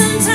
Sometimes it